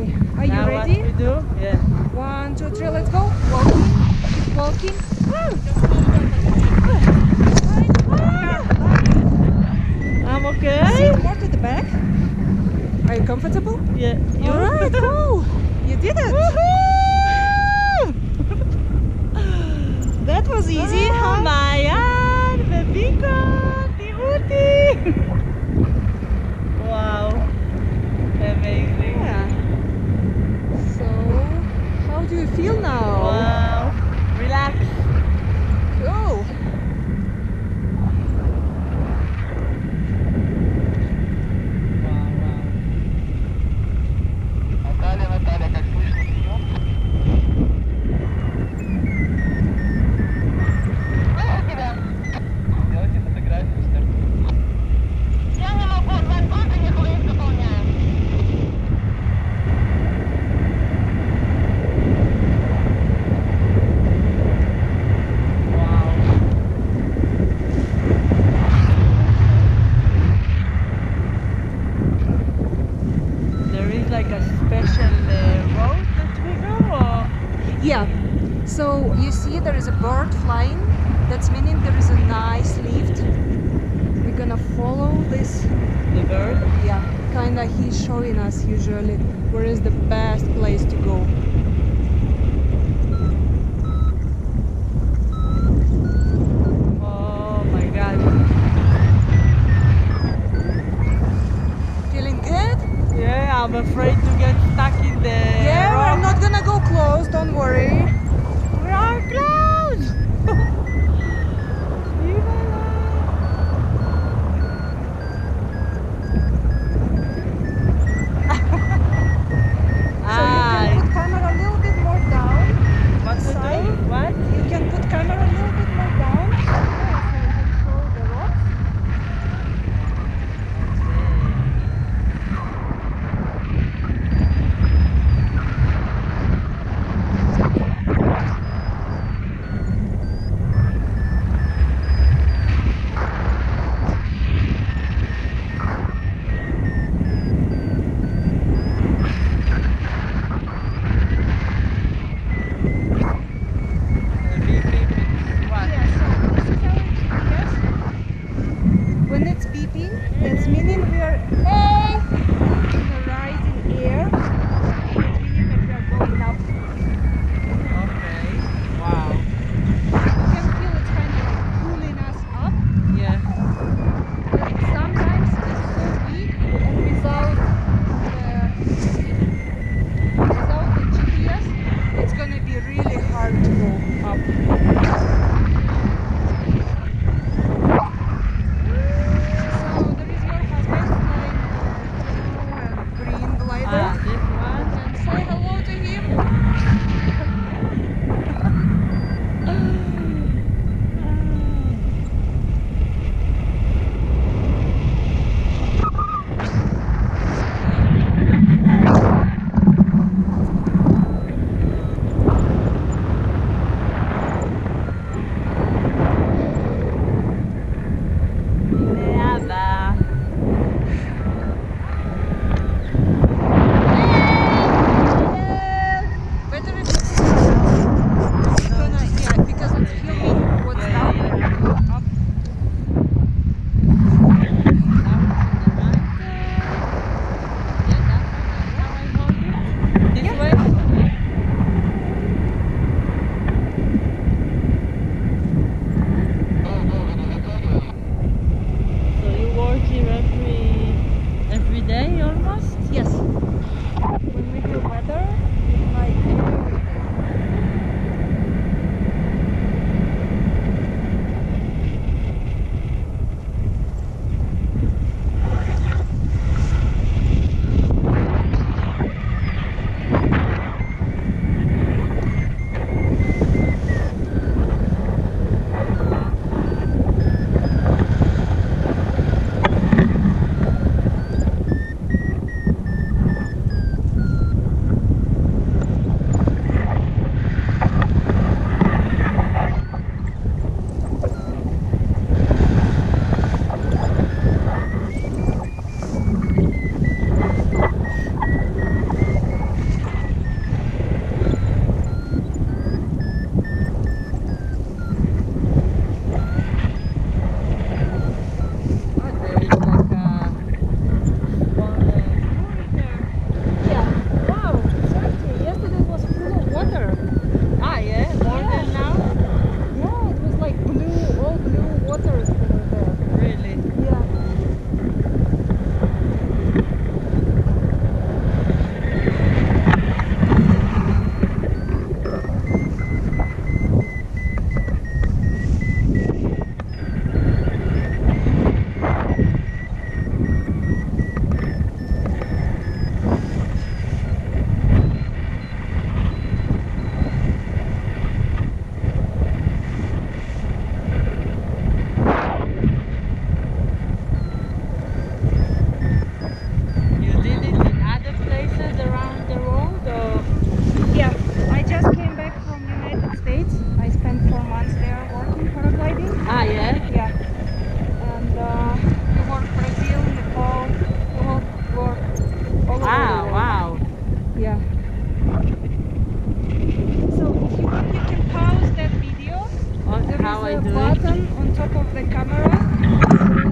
Okay, are you ready? What we do? Yeah. One, two, three, let's go. Walking, walking. I'm okay. See, more to the back. Are you comfortable? Yeah. You're All right, cool. You did it. that was easy. Oh, my, yeah. that he's showing us usually where is the best place to go. So you, you can pause that video. On, There is a button on top of the camera.